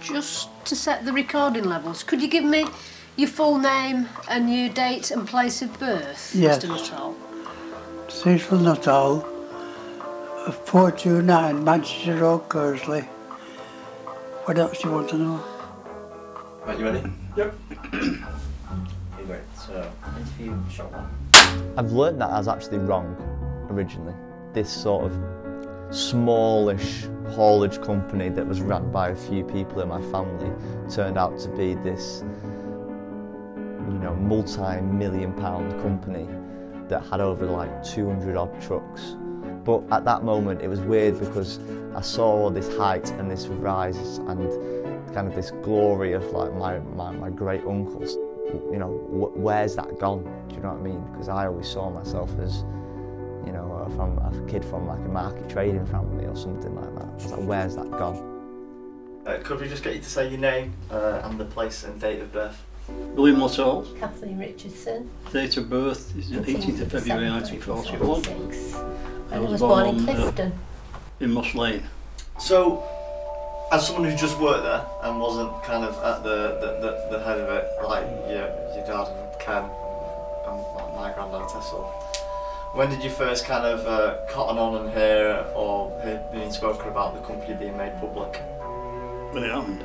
just to set the recording levels, could you give me your full name and your date and place of birth, Yes. Mr. Nuttall? Cecil Nuttall, 429 Manchester Road, Kearsley. What else do you want to know? Right, you ready? Yep. Okay, great. So, interview shot one. I've learned that I was actually wrong originally. This sort of smallish haulage company that was run by a few people in my family turned out to be this, you know, multi-million pound company that had over like 200 odd trucks. But at that moment it was weird because I saw this height and this rise and kind of this glory of like my, my, my great uncles you know, wh- where's that gone? Do you know what I mean? Because I always saw myself as, you know, uh, from a kid from like a market trading family or something like that. It's like, where's that gone? Uh, could we just get you to say your name uh, and the place and date of birth? William Nuttall, Kathleen Richardson. date of birth is the 18th of February 1941. And I was born in uh, Clifton. in Moss Lane. So, as someone who just worked there and wasn't kind of at the, the, the, the head of it, like your, your dad and Ken and my- my granddad Tessel, when did you first kind of uh, cotton on and hear or hear being spoken about the company being made public? When it happened.